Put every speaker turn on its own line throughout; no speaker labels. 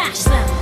Smash them!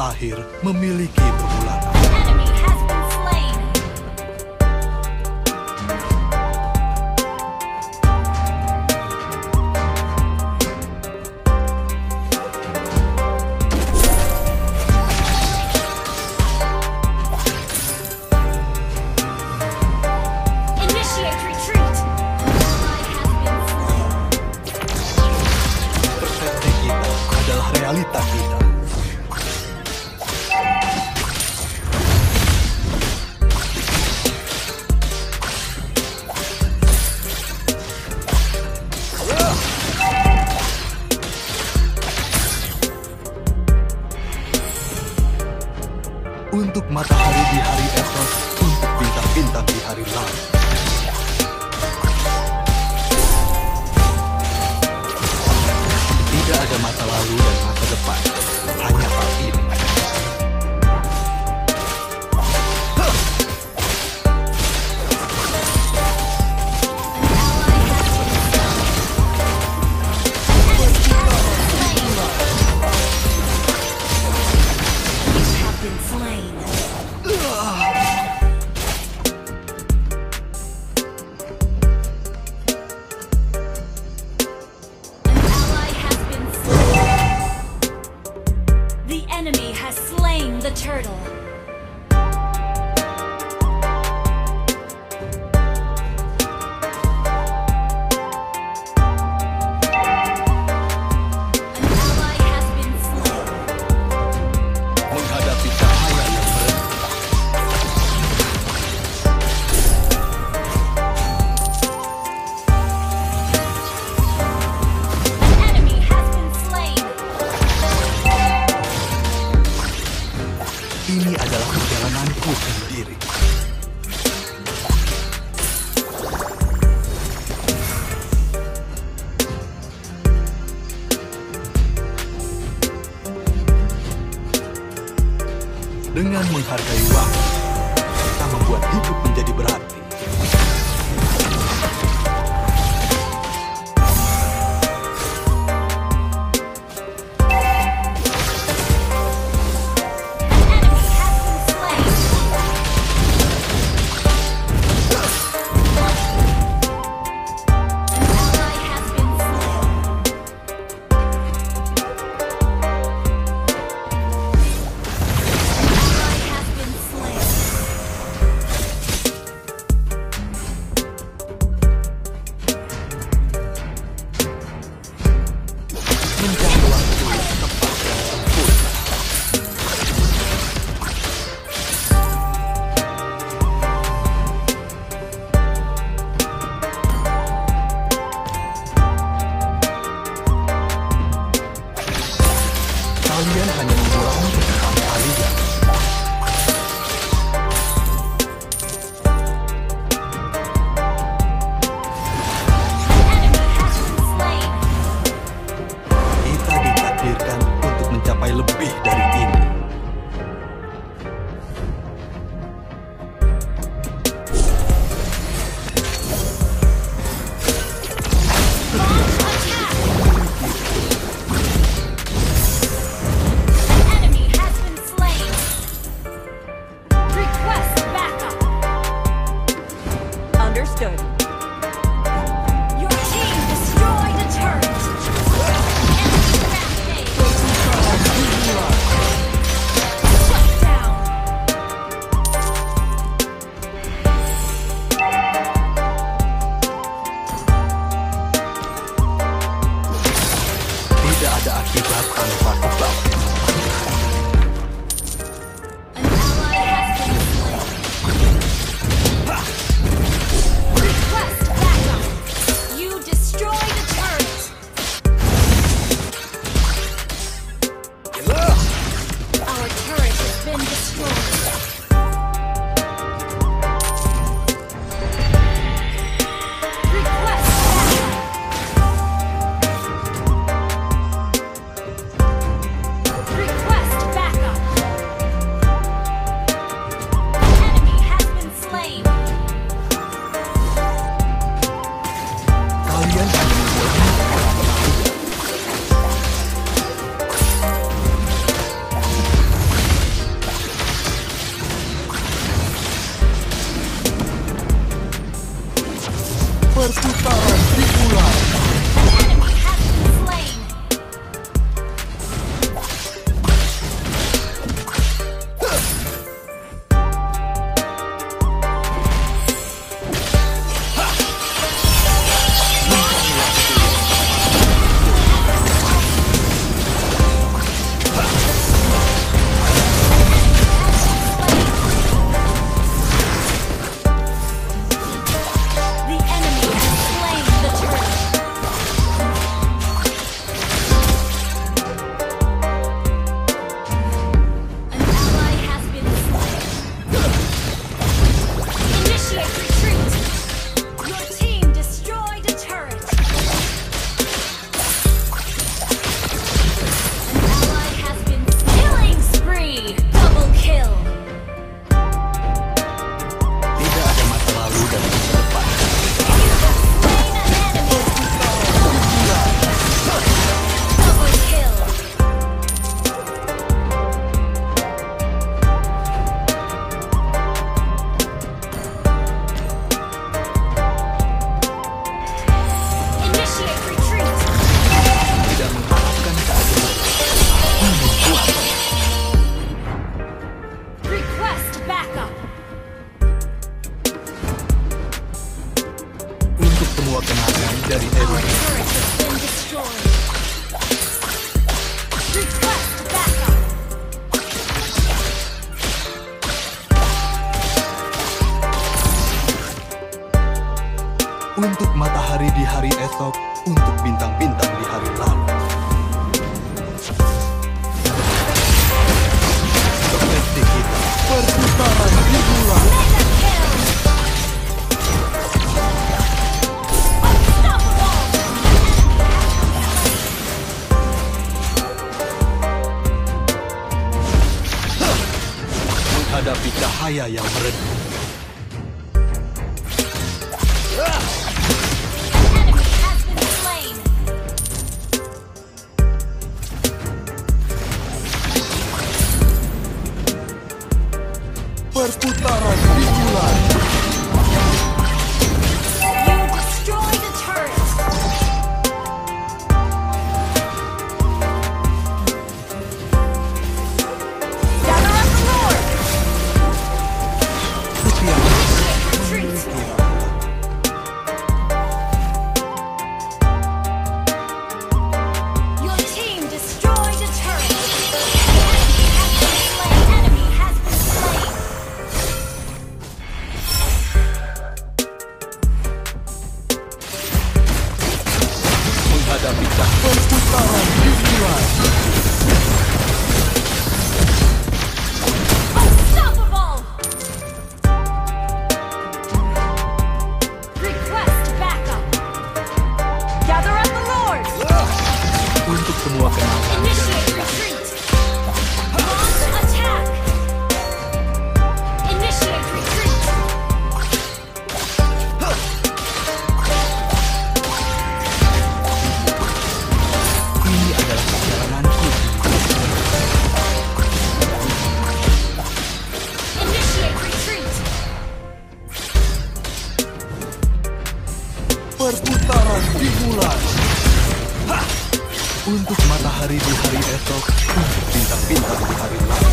Akhir memiliki.
Turtle. tidak ada akibat tanpa sebab perputaran trikular Ular Untuk matahari di hari esok Untuk bintang-bintang di hari lain.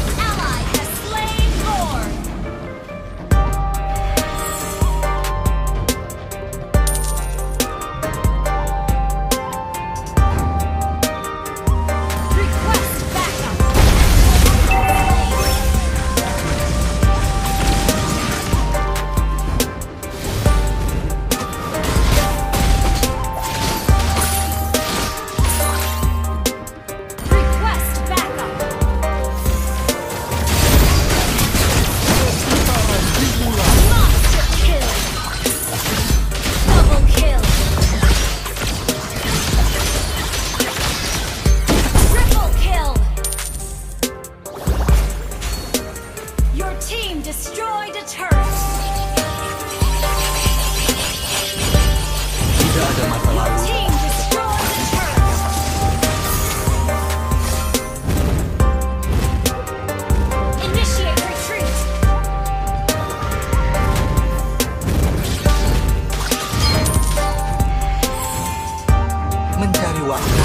waktu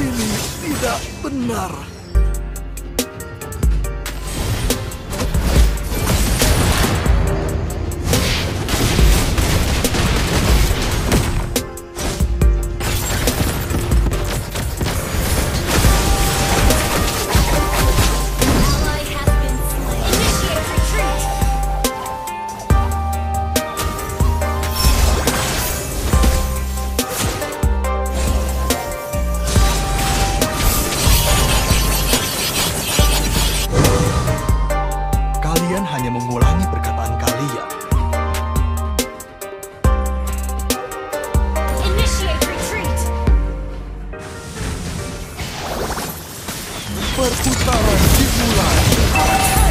Ini
tidak benar. para simular.